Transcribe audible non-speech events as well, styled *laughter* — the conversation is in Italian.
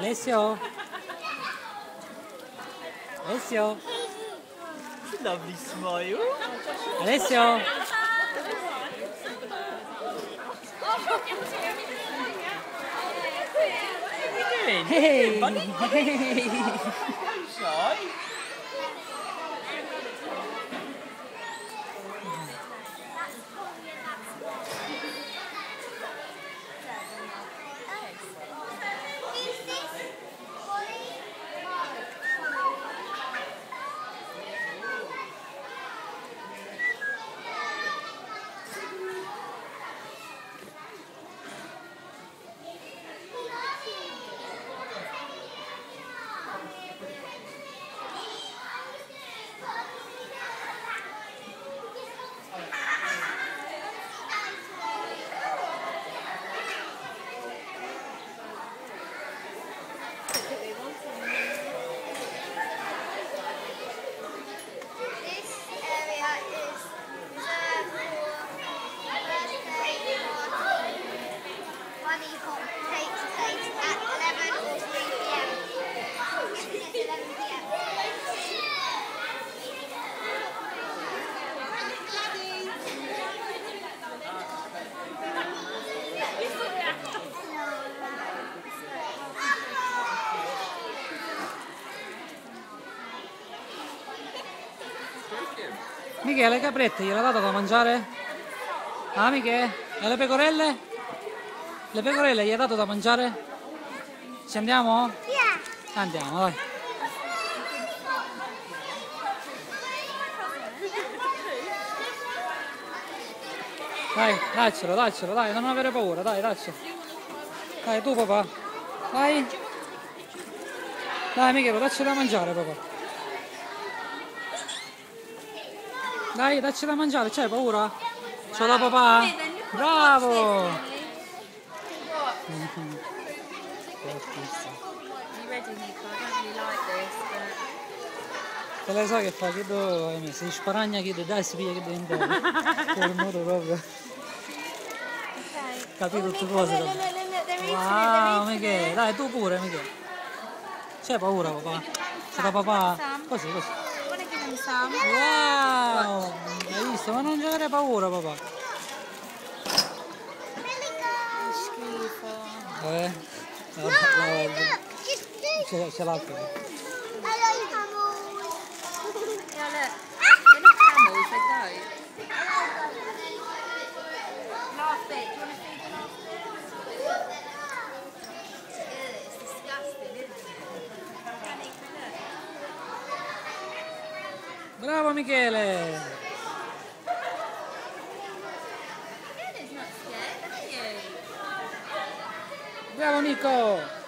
Alessio. Alessio. Lovely smile. Alessio. what are you doing? Hey. Hey, buddy. Hey. Michele, caprette, gliel'ha dato da mangiare? Ah, Michele? E le pecorelle? Le pecorelle gli hai dato da mangiare? Ci andiamo? Andiamo, dai. Dai, daccelo, daccelo, dai, non avere paura, dai, daccelo. Dai, tu papà. Dai. Dai, Michele, dacci da mangiare, papà. Dai, dacci da mangiare, c'hai paura? C'ho da papà? Bravo! Te la sai che fa? Che do, si sparagna che dai si piglia che in terra. *laughs* Col modo proprio. Capito tutte cose. Wow, Michele, dai tu pure Michele. C'hai paura papà? C'è da papà? Così, così. Some? Wow! Hai visto? Ma non c'avere paura papà. Schifo. Eh? No, No, no, c'è, c'è l'altro. Camels. Yeah, look. They're not camels, they're Bravo Michele! Bravo Nico!